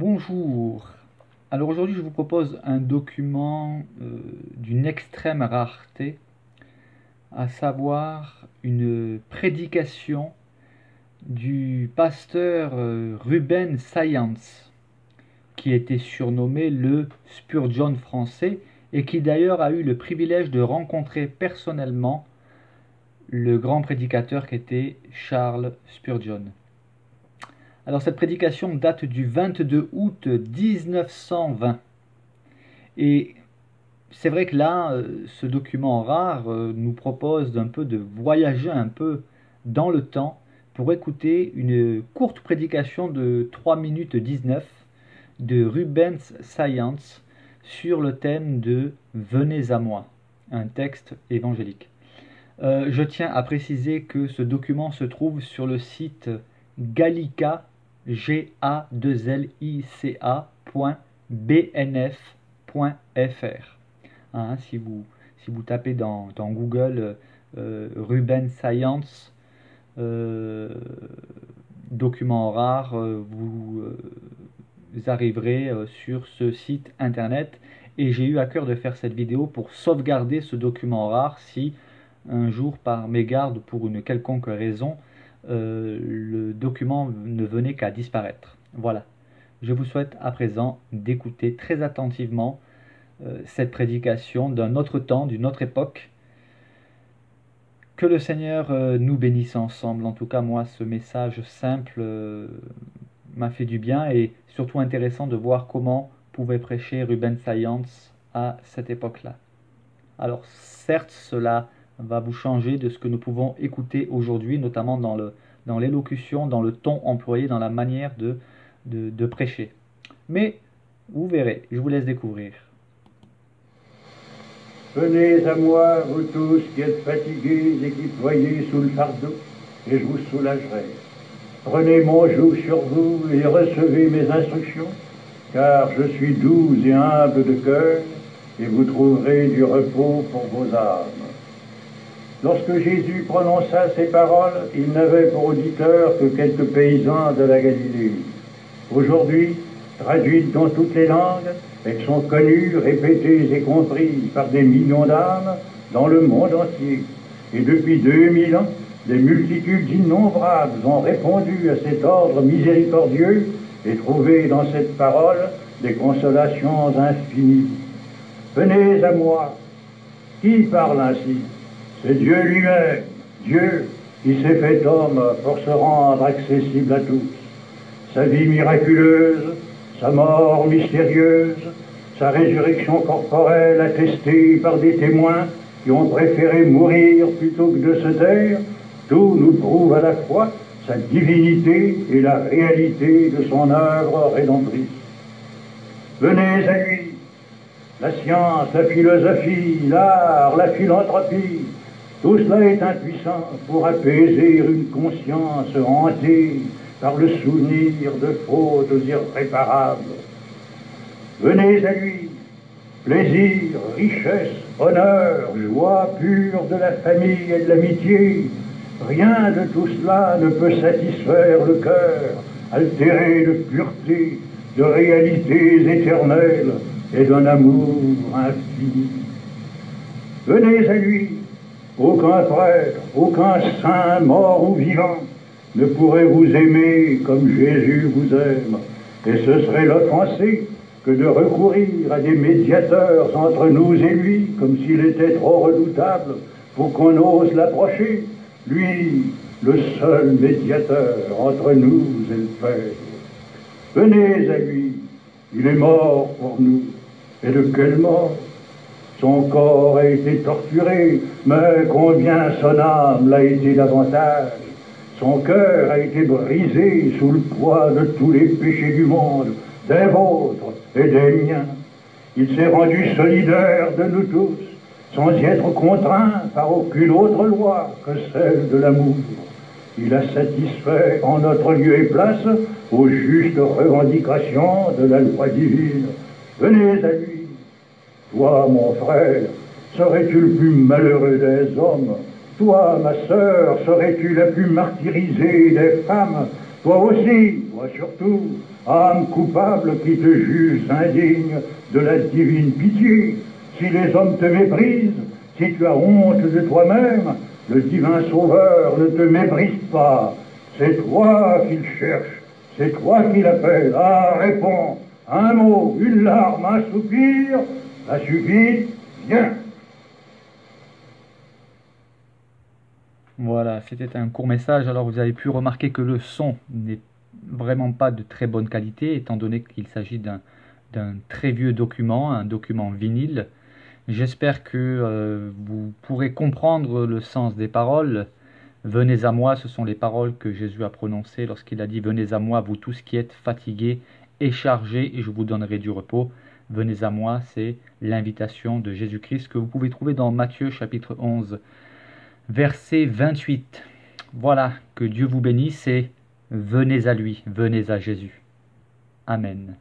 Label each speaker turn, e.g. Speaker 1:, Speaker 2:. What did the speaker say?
Speaker 1: Bonjour. Alors aujourd'hui je vous propose un document euh, d'une extrême rareté, à savoir une prédication du pasteur euh, Ruben Science, qui était surnommé le Spurgeon français et qui d'ailleurs a eu le privilège de rencontrer personnellement le grand prédicateur qui était Charles Spurgeon. Alors cette prédication date du 22 août 1920. Et c'est vrai que là, euh, ce document rare euh, nous propose d'un peu de voyager un peu dans le temps pour écouter une courte prédication de 3 minutes 19 de Rubens Science sur le thème de Venez à moi, un texte évangélique. Euh, je tiens à préciser que ce document se trouve sur le site gallica, g a l i c hein, si, vous, si vous tapez dans, Google euh, Ruben Science, euh, document rare, vous, vous, arriverez sur ce site internet. Et j'ai eu à cœur de faire cette vidéo pour sauvegarder ce document rare si un jour par mégarde pour une quelconque raison, euh, le document ne venait qu'à disparaître. Voilà. Je vous souhaite à présent d'écouter très attentivement euh, cette prédication d'un autre temps, d'une autre époque. Que le Seigneur euh, nous bénisse ensemble. En tout cas, moi, ce message simple m'a fait du bien et surtout intéressant de voir comment pouvait prêcher Ruben Science à cette époque-là. Alors, certes, cela va vous changer de ce que nous pouvons écouter aujourd'hui, notamment dans, l'élocution, dans le ton employé, dans la manière de prêcher. Mais vous verrez, je vous laisse découvrir.
Speaker 2: Venez à moi, vous tous qui êtes fatigués et qui ployez sous le fardeau, et je vous soulagerai. Prenez mon joug sur vous et recevez mes instructions, car je suis doux et humble de cœur, et vous trouverez du repos pour vos âmes. Lorsque Jésus prononça ces paroles, il n'avait pour auditeur que quelques paysans de la Galilée. Aujourd'hui, traduites dans toutes les langues, elles sont connues, répétées et comprises par des millions d'âmes dans le monde entier. Et depuis 2000 ans, des multitudes innombrables ont répondu à cet ordre miséricordieux et trouvé dans cette parole des consolations infinies. Venez à moi. Qui parle ainsi? C'est Dieu lui-même, Dieu qui s'est fait homme pour se rendre accessible à tous. Sa vie miraculeuse, sa mort mystérieuse, sa résurrection corporelle attestée par des témoins qui ont préféré mourir plutôt que de se taire, tout nous prouve à la fois sa divinité et la réalité de son œuvre rédemptrice. Venez à lui, la science, la philosophie, l'art, la philanthropie, tout cela est impuissant pour apaiser une conscience hantée par le souvenir de fautes irréparables. Venez à lui, plaisir, richesse, honneur, joie pure de la famille et de l'amitié. Rien de tout cela ne peut satisfaire le cœur, altéré de pureté, de réalités éternelles et d'un amour infini. Venez à lui, aucun prêtre, aucun saint, mort ou vivant, ne pourrait vous aimer comme Jésus vous aime. Et ce serait l'offenser que de recourir à des médiateurs entre nous et lui, comme s'il était trop redoutable pour qu'on ose l'approcher. Lui, le seul médiateur entre nous et le Père. Venez à lui, il est mort pour nous. Et de quelle mort? Son corps a été torturé, mais combien son âme l'a été davantage. Son cœur a été brisé sous le poids de tous les péchés du monde, des vôtres et des miens. Il s'est rendu solidaire de nous tous, sans y être contraint par aucune autre loi que celle de l'amour. Il a satisfait en notre lieu et place aux justes revendications de la loi divine. Venez à lui toi, mon frère, serais-tu le plus malheureux des hommes? Toi, ma sœur, serais-tu la plus martyrisée des femmes? Toi aussi, Toi surtout, âme coupable qui te juge indigne de la divine pitié, si les hommes te méprisent, si tu as honte de toi-même, le divin Sauveur ne te méprise pas. C'est toi qu'il cherche, c'est toi qu'il appelle. Ah, réponds, un mot, une larme, un soupir,
Speaker 1: Voilà, c'était un court message. Alors vous avez pu remarquer que le son n'est vraiment pas de très bonne qualité, étant donné qu'il s'agit d'un très vieux document, un document vinyle. J'espère que euh, vous pourrez comprendre le sens des paroles. Venez à moi, ce sont les paroles que Jésus a prononcées lorsqu'il a dit Venez à moi, vous tous qui êtes fatigués et chargés, et je vous donnerai du repos. Venez à moi, c'est l'invitation de Jésus-Christ que vous pouvez trouver dans Matthieu chapitre 11 verset 28. Voilà, que Dieu vous bénisse et venez à lui, venez à Jésus. Amen.